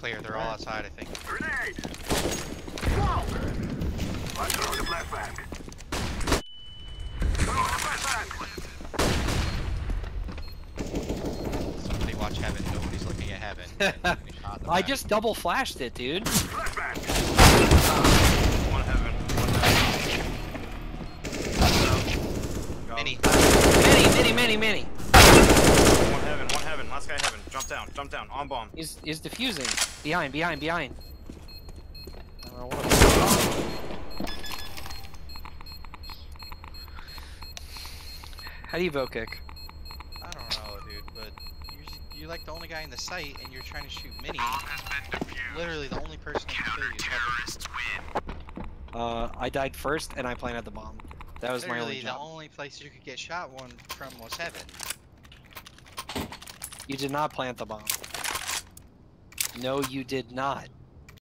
clear. They're all outside, I think. Grenade! Smoke! I'm throwing the flashbang. Throwing the flashbang! Somebody watch heaven. Nobody's looking at heaven. Getting shot in the I just double flashed it, dude. Flashbang! One heaven. One heaven. Go. Many, many, many, many. One heaven. One heaven. Last guy heaven. Jump down. On bomb. He's, he's defusing. Behind, behind, behind. I don't know what How do you vote kick? I don't know, dude, but you're, you're like the only guy in the site, and you're trying to shoot mini. Literally, the only person that can kill you is heaven. Uh, I died first and I planted the bomb. That was my Literally, only the only place you could get shot one from was heaven. You did not plant the bomb. No, you did not.